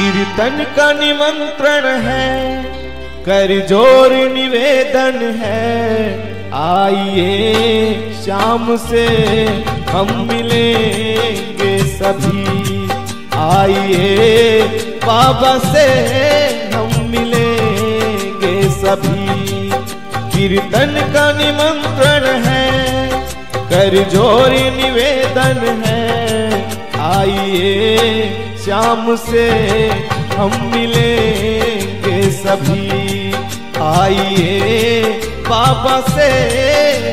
कीर्तन का निमंत्रण है, कर ज़ोर निवेदन है। आइए शाम से हम मिलेंगे सभी। आइए बाबा से हम मिलेंगे सभी। कीर्तन का निमंत्रण है, कर ज़ोर निवेदन है। आइए शाम से हम मिलेंगे सभी। आइए बाबा से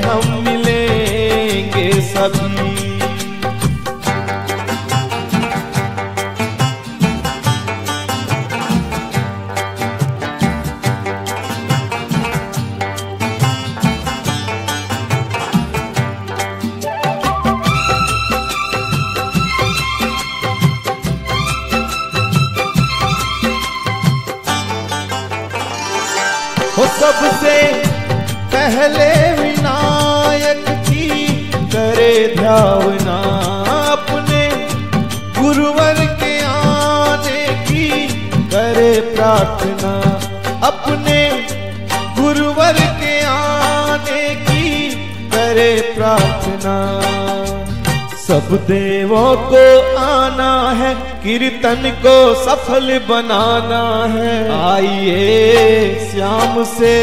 हम मिलेंगे सभी। सबसे पहले विनायक की करे ध्यावना अपने गुरुवर के आने की करे प्रार्थना अपने गुरुवर के आने की करे प्रार्थना। सब देवों को आना है, कीर्तन को सफल बनाना है। आइए श्याम से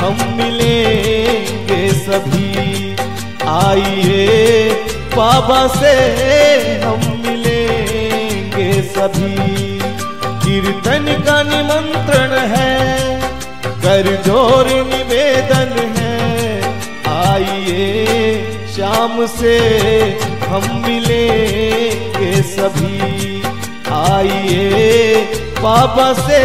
हम मिलेंगे सभी। आइए बाबा से हम मिलेंगे सभी। कीर्तन का निमंत्रण है कर ज़ोर निवेदन है। आइए शाम से हम के सभी। आइए बाबा से